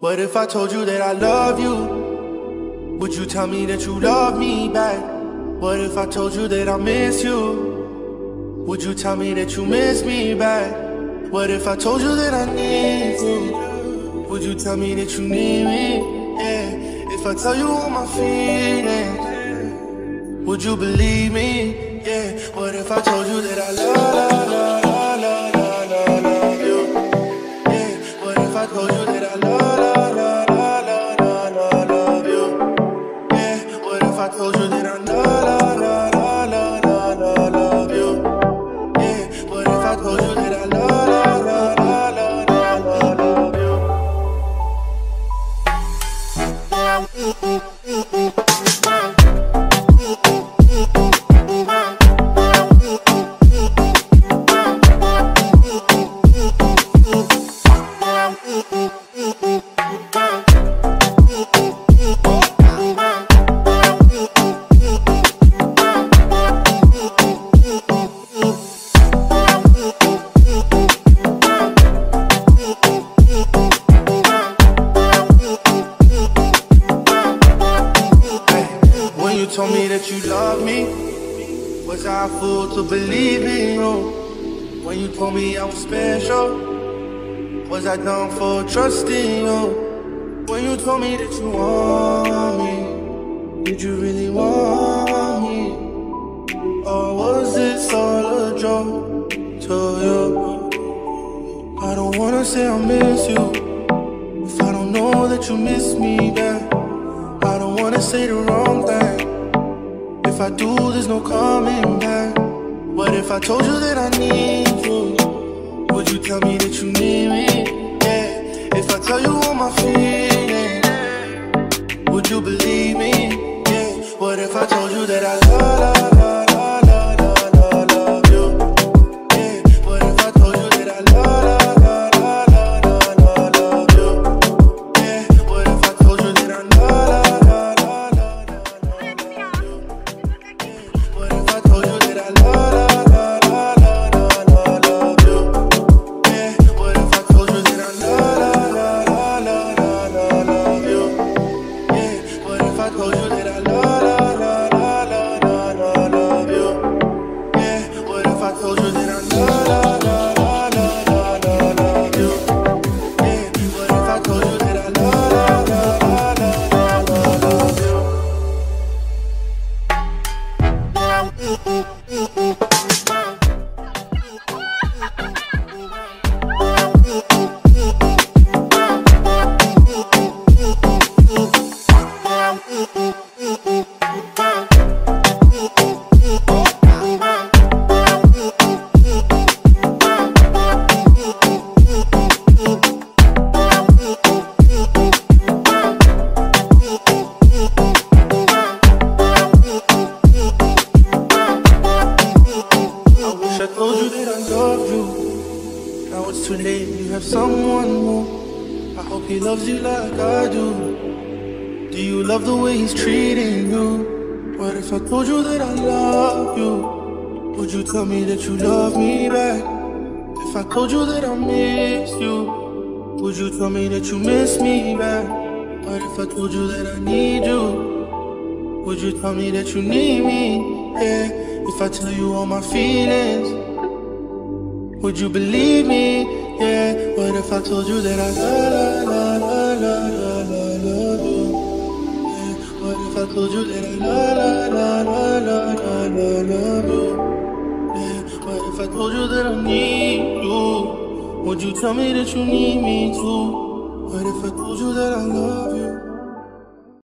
What if I told you that I love you? Would you tell me that you love me back? What if I told you that I miss you? Would you tell me that you miss me back? What if I told you that I need you? Would you tell me that you need me? Yeah. If I tell you all my feelings, would you believe me? Yeah. What if I told you that I love, love, Uh. Told me that you love me, was I a fool to believe in you? When you told me I was special, was I dumb for trusting you? When you told me that you want me, did you really want me? Or was this all a joke to you? I don't wanna say I miss you if I don't know that you miss me back. I don't wanna say the wrong thing. If I do, there's no coming back. What if I told you that I need you? Would you tell me that you need me? Yeah. If I tell you all my feelings, would you believe me? Yeah. What if I told you that I love, I told you you. Now it's too late, you have someone more. I hope he loves you like I do. Do you love the way he's treating you? What if I told you that I love you? Would you tell me that you love me back? If I told you that I miss you, would you tell me that you miss me back? What if I told you that I need you? Would you tell me that you need me? Yeah. If I tell you all my feelings, would you believe me? Yeah. What if I told you that I love, love, love, love, love, love you? Yeah. What if I told you that I love, love, love, love, love, love, love you? Yeah. What if I told you that I need you? Would you tell me that you need me too? What if I told you that I love you?